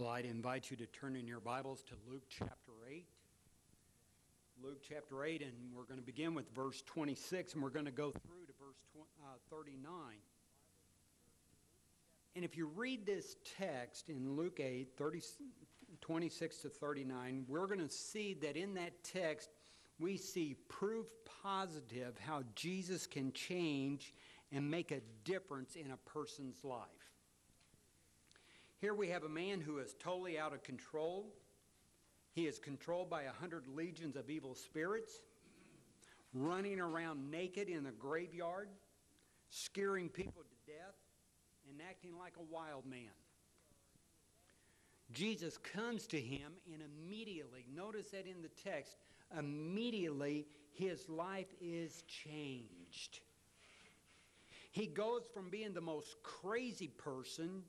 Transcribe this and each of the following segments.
Well, I'd invite you to turn in your Bibles to Luke chapter 8. Luke chapter 8, and we're going to begin with verse 26, and we're going to go through to verse uh, 39. And if you read this text in Luke 8, 30, 26 to 39, we're going to see that in that text we see proof positive how Jesus can change and make a difference in a person's life. Here we have a man who is totally out of control. He is controlled by a hundred legions of evil spirits, running around naked in the graveyard, scaring people to death, and acting like a wild man. Jesus comes to him and immediately, notice that in the text, immediately his life is changed. He goes from being the most crazy person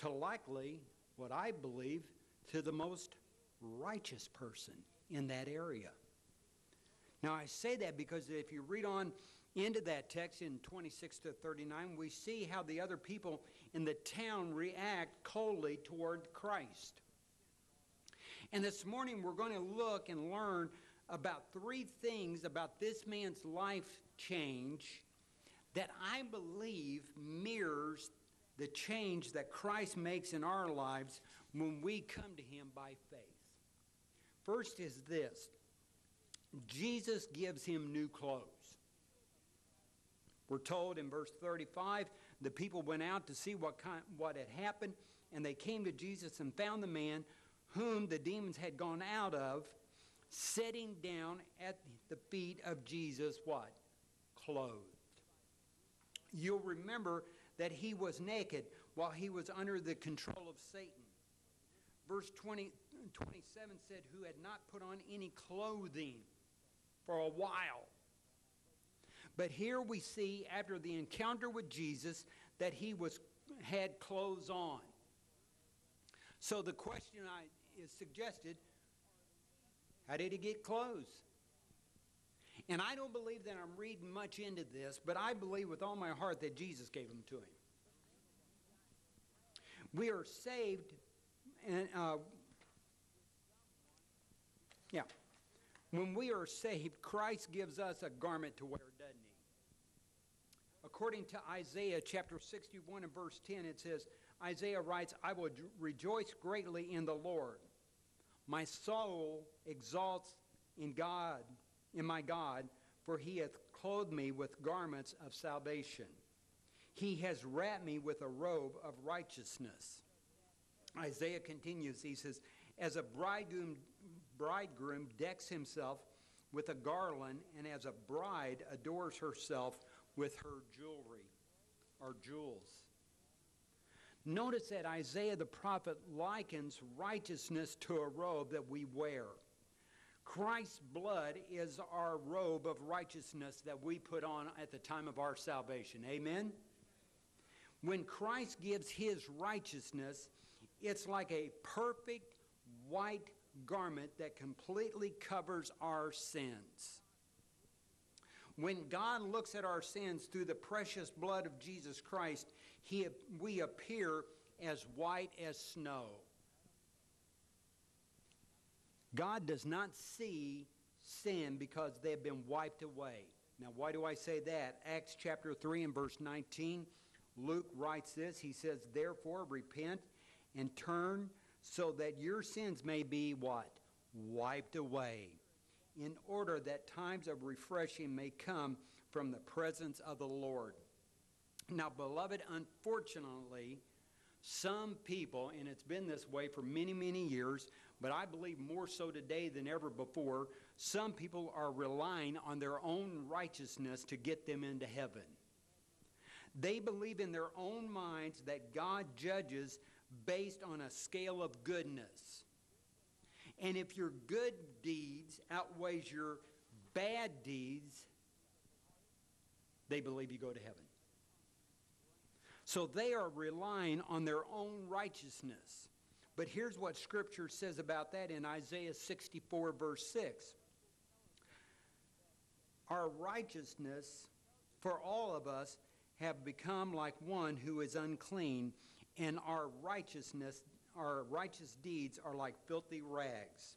to likely, what I believe, to the most righteous person in that area. Now, I say that because if you read on into that text in 26 to 39, we see how the other people in the town react coldly toward Christ. And this morning we're going to look and learn about three things about this man's life change that I believe mirrors the change that Christ makes in our lives when we come to Him by faith. First is this Jesus gives him new clothes. We're told in verse 35 the people went out to see what, kind, what had happened, and they came to Jesus and found the man whom the demons had gone out of, sitting down at the feet of Jesus, what? Clothed. You'll remember that he was naked while he was under the control of Satan. Verse 20, 27 said, Who had not put on any clothing for a while. But here we see, after the encounter with Jesus, that he was, had clothes on. So the question I, is suggested how did he get clothes? And I don't believe that I'm reading much into this, but I believe with all my heart that Jesus gave them to him. We are saved, and uh, yeah, when we are saved, Christ gives us a garment to wear, doesn't he? According to Isaiah chapter 61 and verse 10, it says, Isaiah writes, I will rejoice greatly in the Lord. My soul exalts in God in my God, for he hath clothed me with garments of salvation. He has wrapped me with a robe of righteousness. Isaiah continues, he says, As a bridegroom, bridegroom decks himself with a garland, and as a bride adores herself with her jewelry or jewels. Notice that Isaiah the prophet likens righteousness to a robe that we wear. Christ's blood is our robe of righteousness that we put on at the time of our salvation. Amen? When Christ gives his righteousness, it's like a perfect white garment that completely covers our sins. When God looks at our sins through the precious blood of Jesus Christ, he, we appear as white as snow. God does not see sin because they have been wiped away. Now, why do I say that? Acts chapter 3 and verse 19, Luke writes this. He says, Therefore, repent and turn so that your sins may be what? Wiped away, in order that times of refreshing may come from the presence of the Lord. Now, beloved, unfortunately, some people, and it's been this way for many, many years, but I believe more so today than ever before, some people are relying on their own righteousness to get them into heaven. They believe in their own minds that God judges based on a scale of goodness. And if your good deeds outweighs your bad deeds, they believe you go to heaven. So they are relying on their own righteousness. But here's what Scripture says about that in Isaiah 64, verse 6. Our righteousness for all of us have become like one who is unclean, and our righteousness, our righteous deeds are like filthy rags.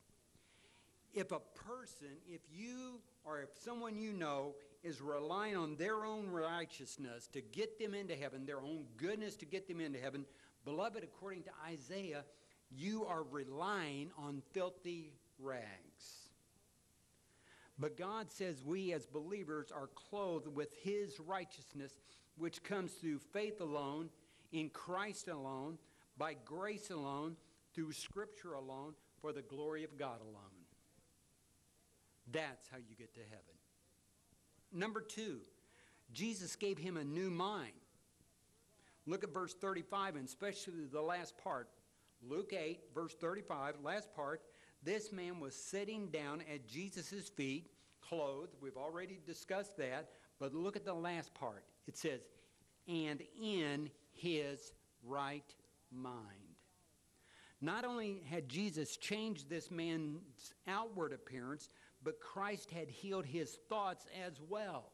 If a person, if you or if someone you know is relying on their own righteousness to get them into heaven, their own goodness to get them into heaven, beloved, according to Isaiah, you are relying on filthy rags. But God says we as believers are clothed with His righteousness, which comes through faith alone, in Christ alone, by grace alone, through Scripture alone, for the glory of God alone. That's how you get to heaven. Number two, Jesus gave him a new mind. Look at verse 35, and especially the last part. Luke 8, verse 35, last part. This man was sitting down at Jesus' feet, clothed. We've already discussed that. But look at the last part. It says, and in his right mind. Not only had Jesus changed this man's outward appearance, but Christ had healed his thoughts as well.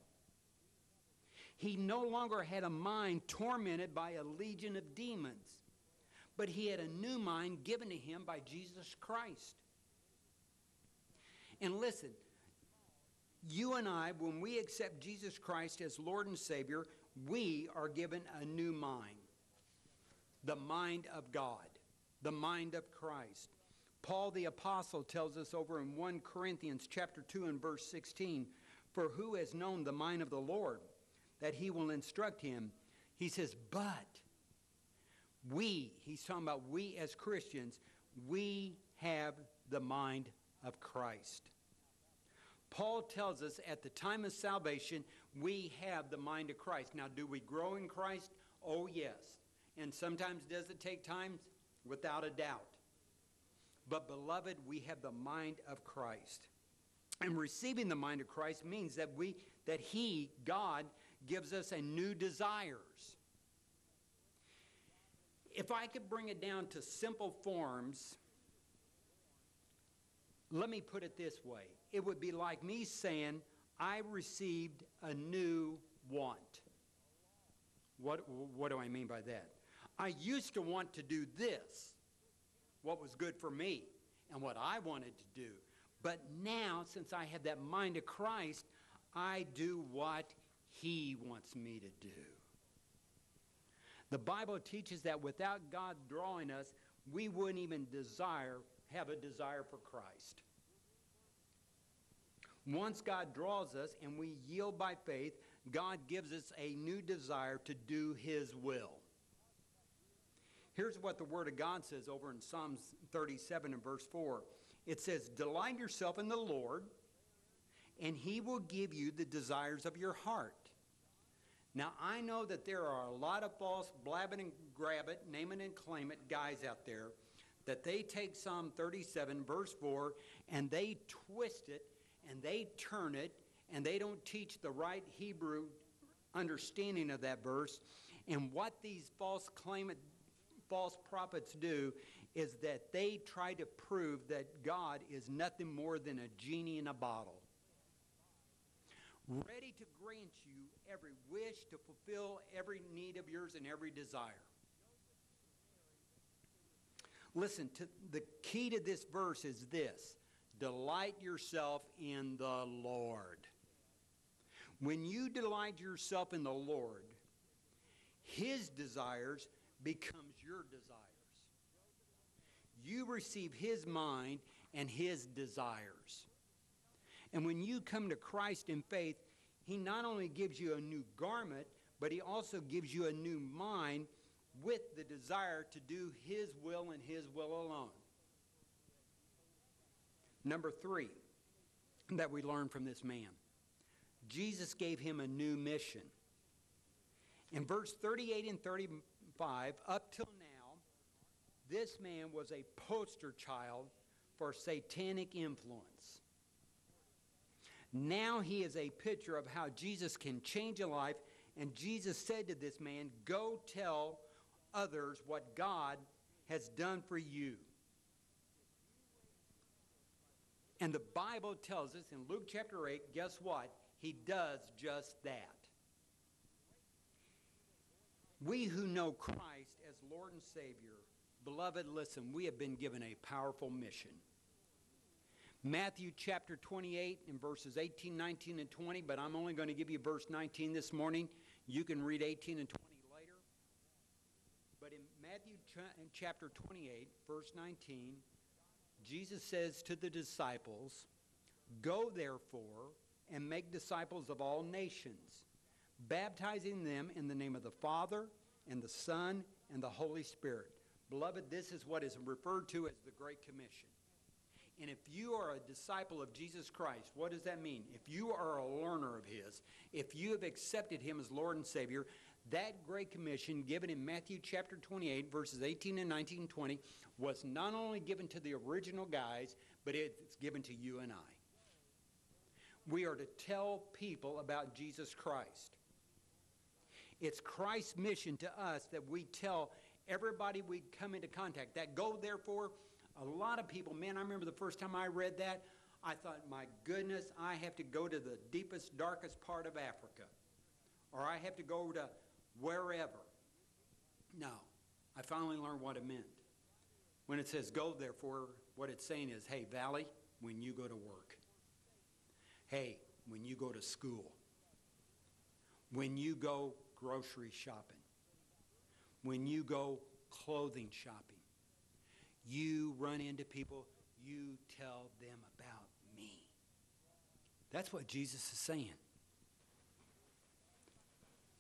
He no longer had a mind tormented by a legion of demons, but he had a new mind given to him by Jesus Christ. And listen, you and I, when we accept Jesus Christ as Lord and Savior, we are given a new mind the mind of God, the mind of Christ. Paul the apostle tells us over in 1 Corinthians chapter 2 and verse 16, for who has known the mind of the Lord that he will instruct him? He says, but we, he's talking about we as Christians, we have the mind of Christ. Paul tells us at the time of salvation, we have the mind of Christ. Now, do we grow in Christ? Oh, yes. And sometimes does it take time? Without a doubt. But, beloved, we have the mind of Christ. And receiving the mind of Christ means that we that he, God, gives us a new desires. If I could bring it down to simple forms, let me put it this way. It would be like me saying, I received a new want. What, what do I mean by that? I used to want to do this, what was good for me and what I wanted to do. But now, since I have that mind of Christ, I do what He wants me to do. The Bible teaches that without God drawing us, we wouldn't even desire, have a desire for Christ. Once God draws us and we yield by faith, God gives us a new desire to do His will. Here's what the Word of God says over in Psalms 37 and verse 4. It says, Delight yourself in the Lord, and He will give you the desires of your heart. Now, I know that there are a lot of false blabbing and grab it, name it and claim it guys out there that they take Psalm 37, verse 4, and they twist it and they turn it and they don't teach the right Hebrew understanding of that verse. And what these false claimant, false prophets do is that they try to prove that God is nothing more than a genie in a bottle, ready to grant you every wish, to fulfill every need of yours and every desire. Listen, to, the key to this verse is this delight yourself in the Lord. When you delight yourself in the Lord, His desires becomes your desires. You receive His mind and His desires. And when you come to Christ in faith, He not only gives you a new garment, but He also gives you a new mind with the desire to do His will and His will alone. Number three that we learn from this man Jesus gave him a new mission. In verse 38 and 35, up till now, this man was a poster child for satanic influence. Now he is a picture of how Jesus can change a life, and Jesus said to this man, Go tell others what God has done for you. And the Bible tells us in Luke chapter 8, guess what? He does just that. We who know Christ as Lord and Savior, beloved, listen, we have been given a powerful mission. Matthew chapter 28 in verses 18, 19, and 20, but I'm only going to give you verse 19 this morning. You can read 18 and 20 later. But in Matthew chapter 28, verse 19, Jesus says to the disciples, Go therefore and make disciples of all nations, baptizing them in the name of the Father and the Son and the Holy Spirit. Beloved, this is what is referred to as the Great Commission. And if you are a disciple of Jesus Christ, what does that mean? If you are a learner of His, if you have accepted Him as Lord and Savior, that Great Commission given in Matthew chapter 28, verses 18 and 19 and 20, was not only given to the original guys, but it's given to you and I. We are to tell people about Jesus Christ. It's Christ's mission to us that we tell everybody we come into contact. That go, therefore, a lot of people, man, I remember the first time I read that, I thought, my goodness, I have to go to the deepest, darkest part of Africa. Or I have to go to wherever. No, I finally learned what it meant. When it says go, therefore, what it's saying is, hey, Valley, when you go to work, hey, when you go to school, when you go grocery shopping, when you go clothing shopping, you run into people, you tell them about me. That's what Jesus is saying.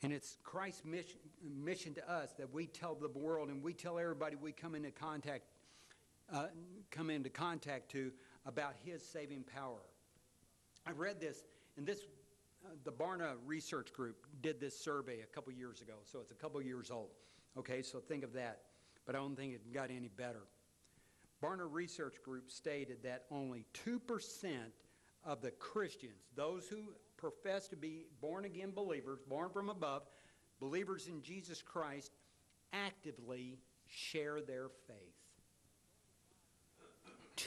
And it's Christ's mission, mission to us that we tell the world and we tell everybody we come into contact, uh, come into contact to about His saving power. I read this, and this, uh, the Barna Research Group did this survey a couple years ago, so it's a couple years old. Okay, so think of that. But I don't think it got any better. Barna Research Group stated that only 2% of the Christians, those who profess to be born again believers, born from above, believers in Jesus Christ, actively share their faith.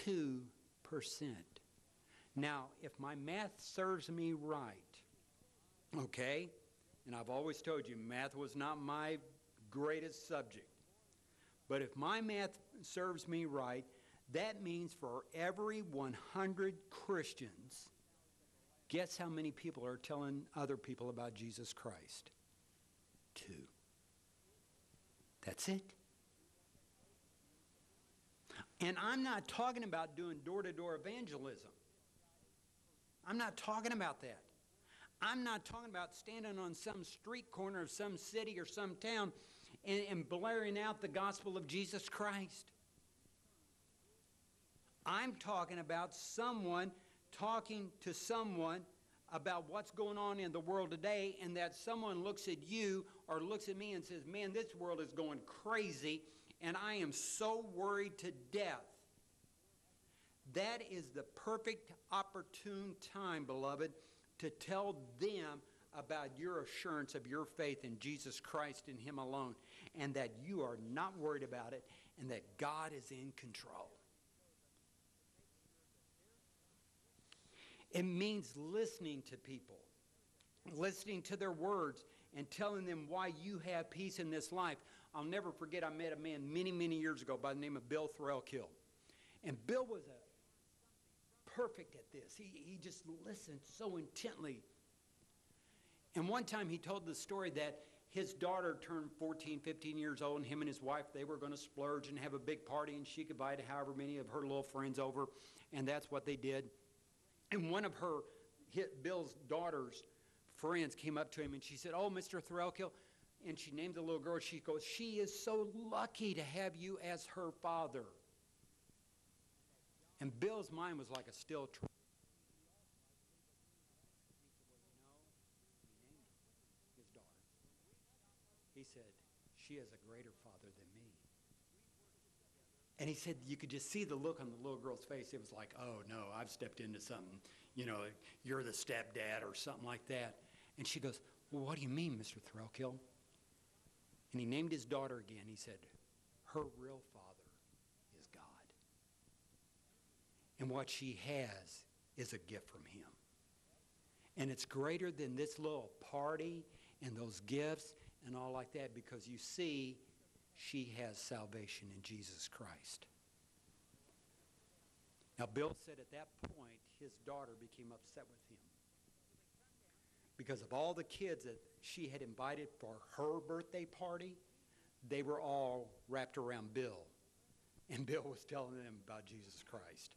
2%. Now, if my math serves me right, okay, and I've always told you math was not my greatest subject, but if my math serves me right, that means for every 100 Christians, guess how many people are telling other people about Jesus Christ? Two. That's it. And I'm not talking about doing door to door evangelism. I'm not talking about that. I'm not talking about standing on some street corner of some city or some town and, and blaring out the gospel of Jesus Christ. I'm talking about someone talking to someone about what's going on in the world today, and that someone looks at you or looks at me and says, Man, this world is going crazy, and I am so worried to death. That is the perfect opportune time, beloved, to tell them about your assurance of your faith in Jesus Christ and Him alone, and that you are not worried about it, and that God is in control. It means listening to people, listening to their words, and telling them why you have peace in this life. I'll never forget, I met a man many, many years ago by the name of Bill Threlkill. And Bill was a perfect at this. He, he just listened so intently. And one time he told the story that his daughter turned 14, 15 years old, and him and his wife, they were going to splurge and have a big party, and she could invite however many of her little friends over, and that's what they did. And one of her, Bill's daughter's friends came up to him and she said, Oh, Mr. Threlkill. And she named the little girl. She goes, She is so lucky to have you as her father. And Bill's mind was like a steel trap. His daughter. He said, She has a greater father than me. And he said you could just see the look on the little girl's face. It was like, oh no, I've stepped into something. You know, you're the stepdad or something like that. And she goes, well, what do you mean, Mr. Threlkill? And he named his daughter again. He said, her real father is God. And what she has is a gift from him. And it's greater than this little party and those gifts and all like that because you see, she has salvation in Jesus Christ. Now, Bill said at that point his daughter became upset with him because of all the kids that she had invited for her birthday party, they were all wrapped around Bill. And Bill was telling them about Jesus Christ.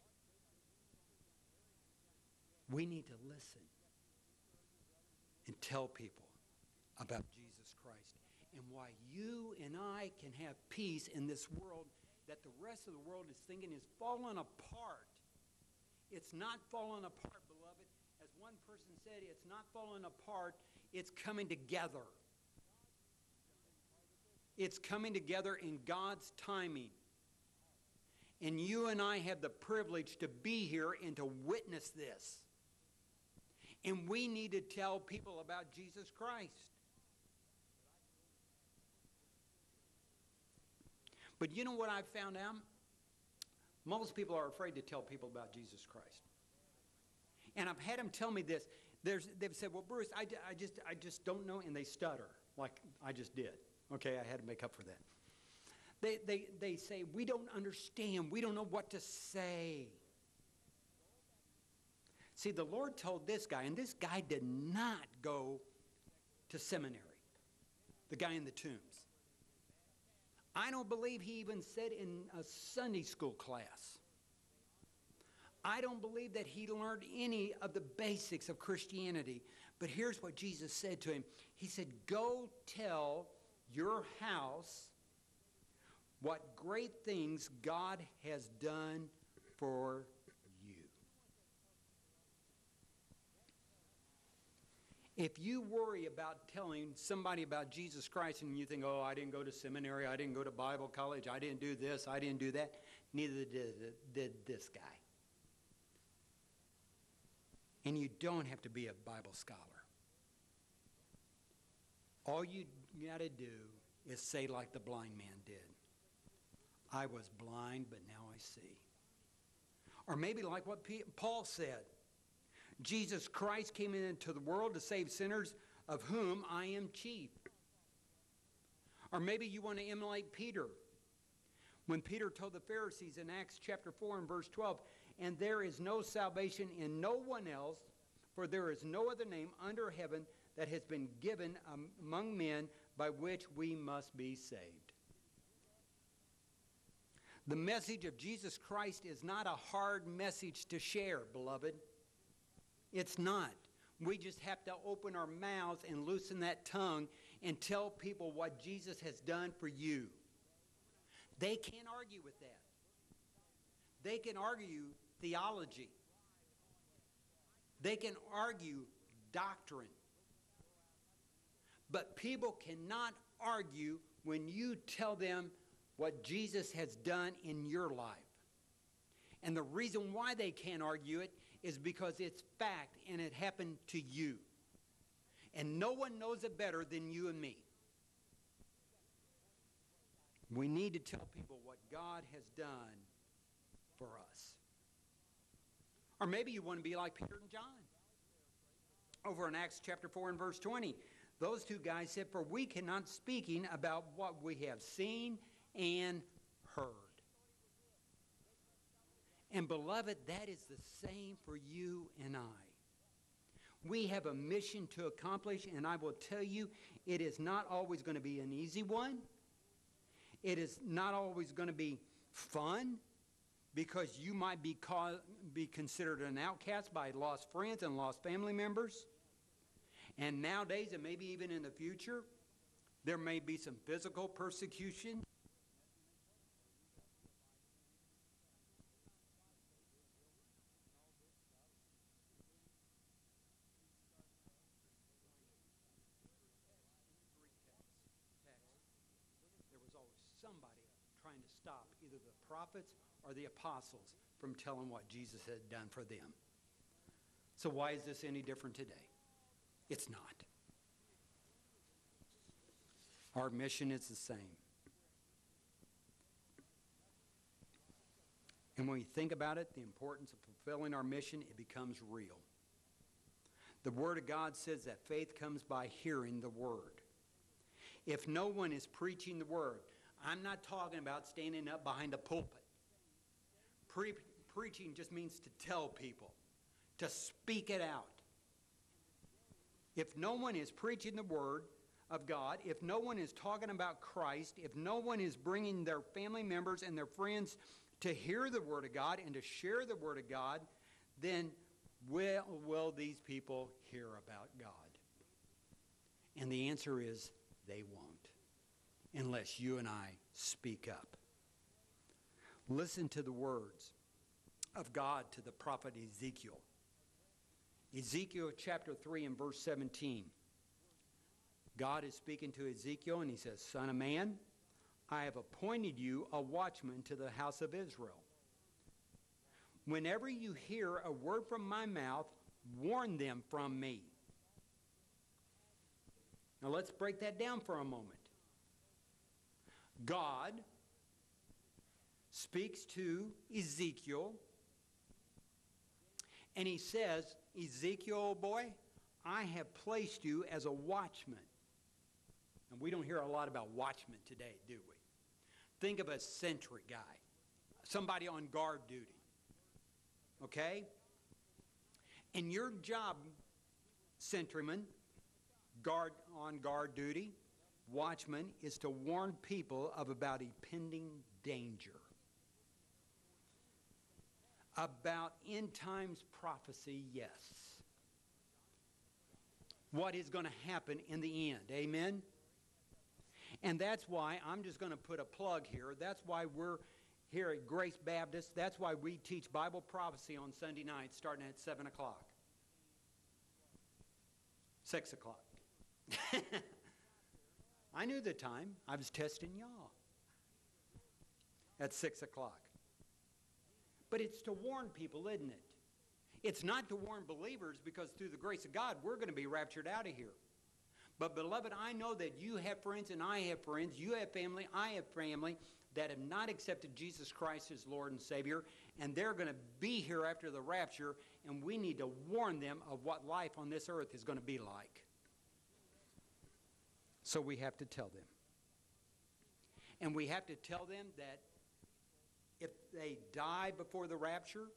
We need to listen and tell people about Jesus and why you and I can have peace in this world that the rest of the world is thinking is falling apart. It's not falling apart, beloved. As one person said, it's not falling apart, it's coming together. It's coming together in God's timing. And you and I have the privilege to be here and to witness this. And we need to tell people about Jesus Christ. But you know what I've found out? Most people are afraid to tell people about Jesus Christ. And I've had them tell me this. There's, they've said, well, Bruce, I, I, just, I just don't know, and they stutter, like I just did. Okay, I had to make up for that. They, they, they say, we don't understand. We don't know what to say. See, the Lord told this guy, and this guy did not go to seminary, the guy in the tombs. I don't believe he even said in a Sunday school class. I don't believe that he learned any of the basics of Christianity. But here's what Jesus said to him He said, Go tell your house what great things God has done for If you worry about telling somebody about Jesus Christ and you think, oh, I didn't go to seminary, I didn't go to Bible college, I didn't do this, I didn't do that, neither did, did this guy. And you don't have to be a Bible scholar. All you got to do is say, like the blind man did I was blind, but now I see. Or maybe like what Paul said Jesus Christ came into the world to save sinners, of whom I am chief. Or maybe you want to emulate Peter. When Peter told the Pharisees in Acts chapter 4 and verse 12, and there is no salvation in no one else, for there is no other name under heaven that has been given among men by which we must be saved. The message of Jesus Christ is not a hard message to share, beloved. It's not. We just have to open our mouths and loosen that tongue and tell people what Jesus has done for you. They can't argue with that. They can argue theology. They can argue doctrine. But people cannot argue when you tell them what Jesus has done in your life. And the reason why they can't argue it is because it's fact and it happened to you. And no one knows it better than you and me. We need to tell people what God has done for us. Or maybe you want to be like Peter and John. Over in Acts chapter 4 and verse 20, those two guys said, For we cannot speaking about what we have seen and heard. And beloved, that is the same for you and I. We have a mission to accomplish, and I will tell you, it is not always going to be an easy one. It is not always going to be fun because you might be, cause, be considered an outcast by lost friends and lost family members. And nowadays, and maybe even in the future, there may be some physical persecution. stop either the prophets or the apostles from telling what Jesus had done for them. So, why is this any different today? It's not. Our mission is the same. And when we think about it, the importance of fulfilling our mission, it becomes real. The Word of God says that faith comes by hearing the Word. If no one is preaching the Word, I'm not talking about standing up behind a pulpit. Pre- preaching just means to tell people, to speak it out. If no one is preaching the word of God, if no one is talking about Christ, if no one is bringing their family members and their friends to hear the word of God and to share the word of God, then will, will these people hear about God? And the answer is they won't unless you and I speak up. Listen to the words of God to the prophet Ezekiel. Ezekiel chapter 3 and verse 17. God is speaking to Ezekiel and he says, Son of man, I have appointed you a watchman to the house of Israel. Whenever you hear a word from my mouth, warn them from me. Now let's break that down for a moment. God speaks to Ezekiel and he says, Ezekiel, old boy, I have placed you as a watchman. And we don't hear a lot about watchmen today, do we? Think of a sentry guy, somebody on guard duty. Okay? And your job, sentryman, guard on guard duty, watchman, is to warn people of about impending danger. About end times prophecy, yes. What is going to happen in the end? Amen? And that's why I'm just going to put a plug here. That's why we're here at Grace Baptist. That's why we teach Bible prophecy on Sunday nights starting at 7 o'clock. 6 o'clock. I knew the time. I was testing y'all at 6 o'clock. But it's to warn people, isn't it? It's not to warn believers because through the grace of God, we're going to be raptured out of here. But, beloved, I know that you have friends and I have friends. You have family, I have family that have not accepted Jesus Christ as Lord and Savior, and they're going to be here after the rapture, and we need to warn them of what life on this earth is going to be like. So we have to tell them. And we have to tell them that if they die before the rapture,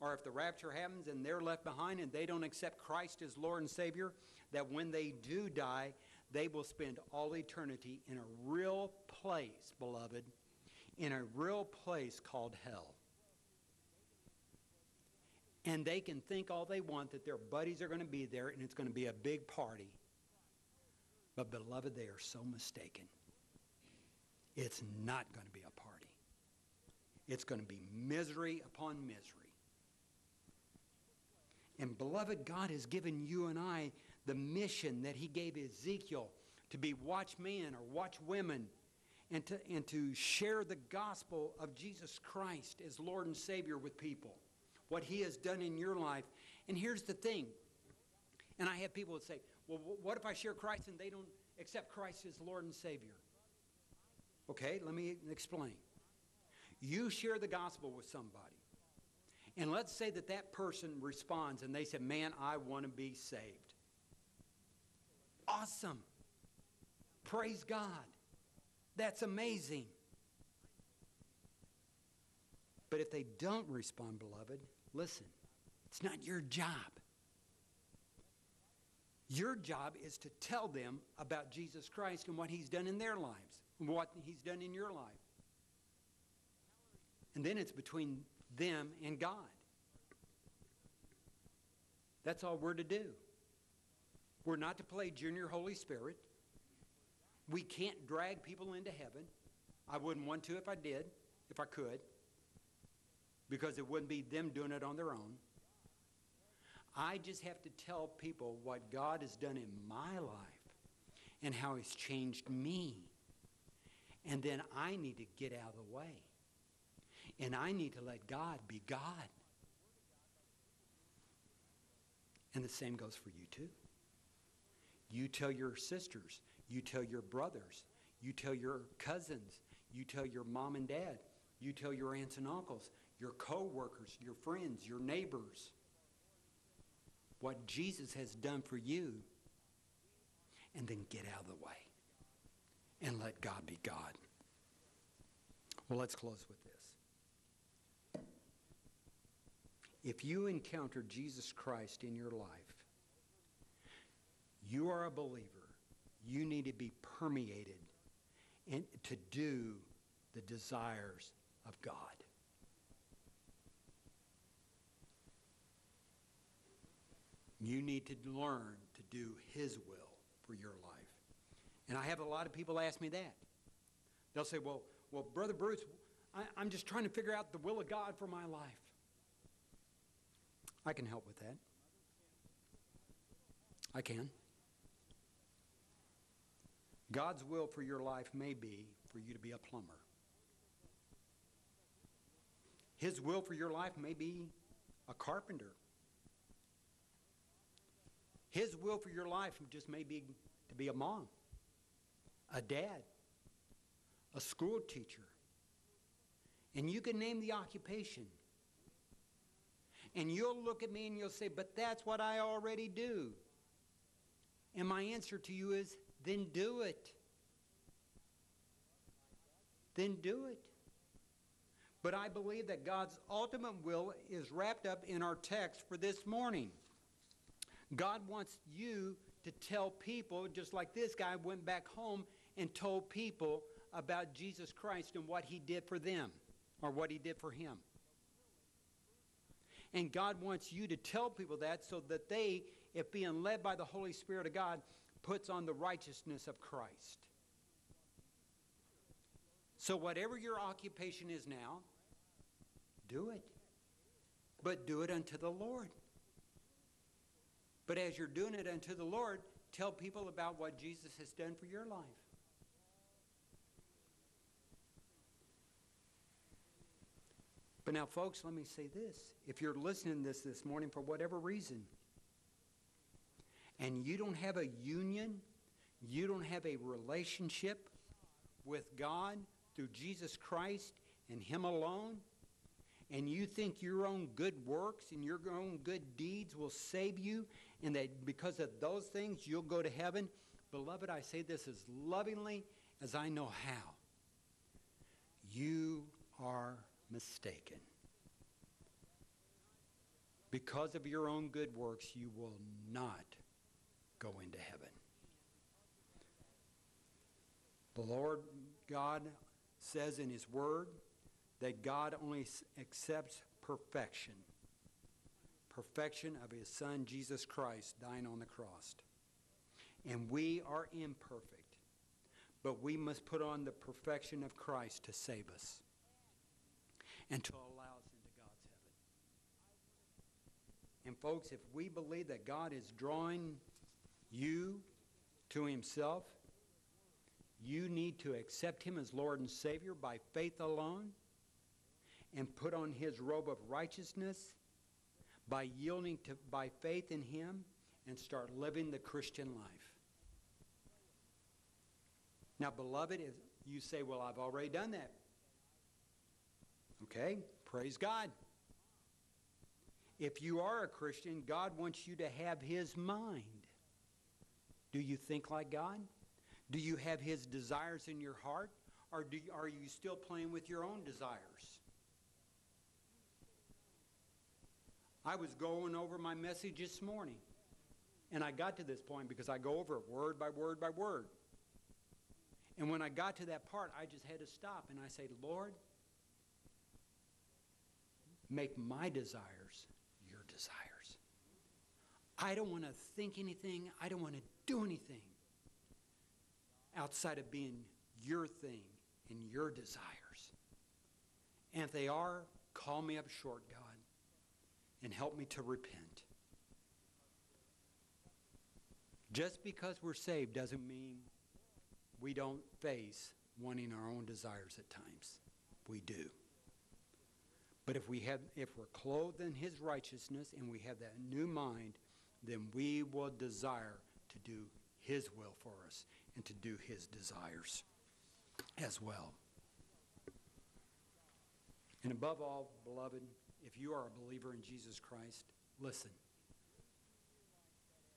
or if the rapture happens and they're left behind and they don't accept Christ as Lord and Savior, that when they do die, they will spend all eternity in a real place, beloved, in a real place called hell. And they can think all they want that their buddies are going to be there and it's going to be a big party. But, beloved, they are so mistaken. It's not going to be a party, it's going to be misery upon misery. And beloved, God has given you and I the mission that He gave Ezekiel to be watchmen or watchwomen and to, and to share the gospel of Jesus Christ as Lord and Savior with people, what He has done in your life. And here's the thing, and I have people that say, well, what if I share Christ and they don't accept Christ as Lord and Savior? Okay, let me explain. You share the gospel with somebody. And let's say that that person responds and they said, Man, I want to be saved. Awesome. Praise God. That's amazing. But if they don't respond, beloved, listen, it's not your job. Your job is to tell them about Jesus Christ and what He's done in their lives, and what He's done in your life. And then it's between them and God. That's all we're to do. We're not to play Junior Holy Spirit. We can't drag people into heaven. I wouldn't want to if I did, if I could, because it wouldn't be them doing it on their own. I just have to tell people what God has done in my life and how He's changed me. And then I need to get out of the way. And I need to let God be God. And the same goes for you too. You tell your sisters, you tell your brothers, you tell your cousins, you tell your mom and dad, you tell your aunts and uncles, your co-workers, your friends, your neighbors what Jesus has done for you and then get out of the way and let God be God. Well, let's close with this. If you encounter Jesus Christ in your life, you are a believer. You need to be permeated and to do the desires of God. You need to learn to do His will for your life. And I have a lot of people ask me that. They'll say, well, well, Brother Bruce, I, I'm just trying to figure out the will of God for my life. I can help with that. I can. God's will for your life may be for you to be a plumber. His will for your life may be a carpenter. His will for your life just may be to be a mom, a dad, a school teacher. And you can name the occupation. And you'll look at me and you'll say, But that's what I already do. And my answer to you is, Then do it. Then do it. But I believe that God's ultimate will is wrapped up in our text for this morning. God wants you to tell people, just like this guy went back home and told people about Jesus Christ and what he did for them or what he did for him. And God wants you to tell people that so that they, if being led by the Holy Spirit of God, puts on the righteousness of Christ. So, whatever your occupation is now, do it. But do it unto the Lord. But as you're doing it unto the Lord, tell people about what Jesus has done for your life. But now, folks, let me say this. If you're listening to this this morning for whatever reason, and you don't have a union, you don't have a relationship with God through Jesus Christ and Him alone, and you think your own good works and your own good deeds will save you, and that because of those things you'll go to heaven, beloved, I say this as lovingly as I know how. You are mistaken. Because of your own good works, you will not go into heaven. The Lord God says in His Word that God only accepts perfection. Perfection of His Son, Jesus Christ, dying on the cross. And we are imperfect, but we must put on the perfection of Christ to save us and to allow us into God's heaven. And folks, if we believe that God is drawing you to himself, you need to accept him as Lord and Savior by faith alone and put on his robe of righteousness by yielding to by faith in him and start living the Christian life. Now, beloved, if you say, Well, I've already done that. Okay, praise God. If you are a Christian, God wants you to have His mind. Do you think like God? Do you have His desires in your heart? Or do, are you still playing with your own desires? I was going over my message this morning, and I got to this point because I go over it word by word by word. And when I got to that part, I just had to stop and I say, Lord, make my desires your desires. I don't want to think anything, I don't want to do anything outside of being your thing and your desires. And if they are, call me up short, God, and help me to repent. Just because we're saved doesn't mean we don't face wanting our own desires at times. We do. But if we have if we're clothed in his righteousness and we have that new mind, then we will desire to do his will for us and to do his desires as well. And above all, beloved, if you are a believer in Jesus Christ, listen.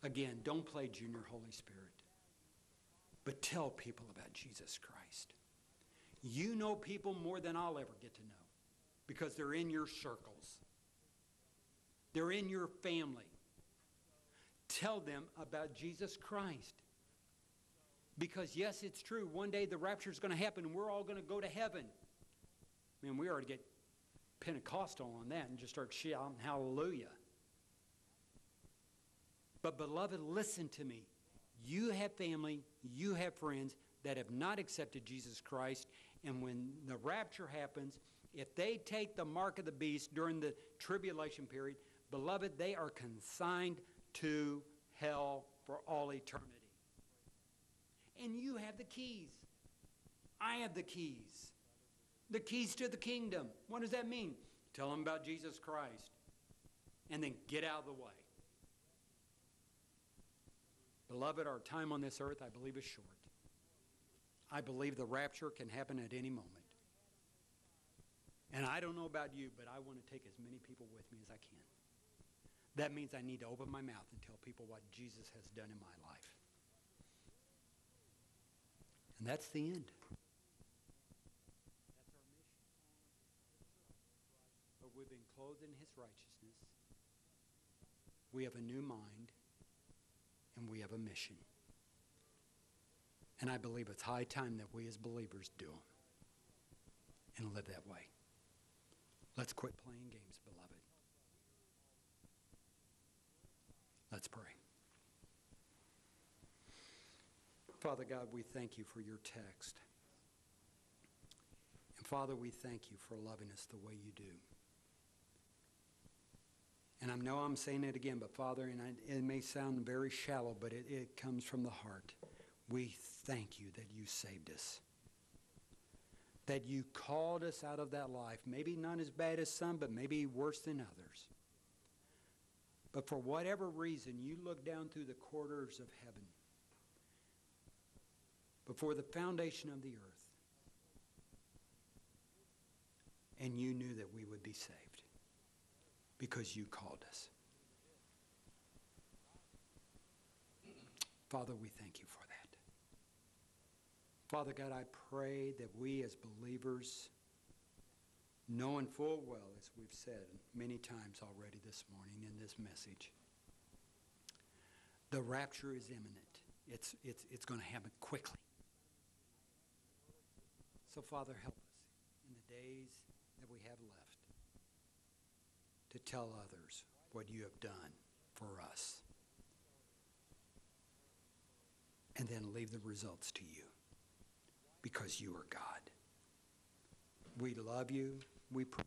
Again, don't play junior Holy Spirit, but tell people about Jesus Christ. You know people more than I'll ever get to know because they're in your circles, they're in your family. Tell them about Jesus Christ. Because, yes, it's true. One day the rapture is going to happen and we're all going to go to heaven. I mean, we already get Pentecostal on that and just start shouting hallelujah. But, beloved, listen to me. You have family, you have friends that have not accepted Jesus Christ, and when the rapture happens, if they take the mark of the beast during the tribulation period, beloved, they are consigned to hell for all eternity. And you have the keys. I have the keys. The keys to the kingdom. What does that mean? Tell them about Jesus Christ. And then get out of the way. Beloved, our time on this earth, I believe, is short. I believe the rapture can happen at any moment. And I don't know about you, but I want to take as many people with me as I can. That means I need to open my mouth and tell people what Jesus has done in my life. And that's the end. That's our mission. But we've been clothed in his righteousness. We have a new mind, and we have a mission. And I believe it's high time that we as believers do them and live that way. Let's quit playing games, beloved. Let's pray. Father God, we thank you for your text. And Father, we thank you for loving us the way you do. And I know I'm saying it again, but Father, and I, it may sound very shallow, but it, it comes from the heart. We thank you that you saved us. That you called us out of that life. Maybe not as bad as some, but maybe worse than others. But for whatever reason, you looked down through the corridors of heaven before the foundation of the earth. And you knew that we would be saved because you called us. Father, we thank you for that. Father God, I pray that we as believers, knowing full well, as we've said many times already this morning in this message, the rapture is imminent. It's, it's, it's going to happen quickly. So, Father, help us in the days that we have left to tell others what you have done for us. And then leave the results to you because you are God. We love you. We praise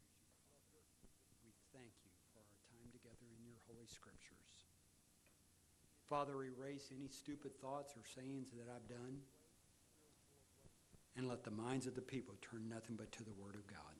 you. We thank you for our time together in your holy scriptures. Father, erase any stupid thoughts or sayings that I've done and let the minds of the people turn nothing but to the Word of God.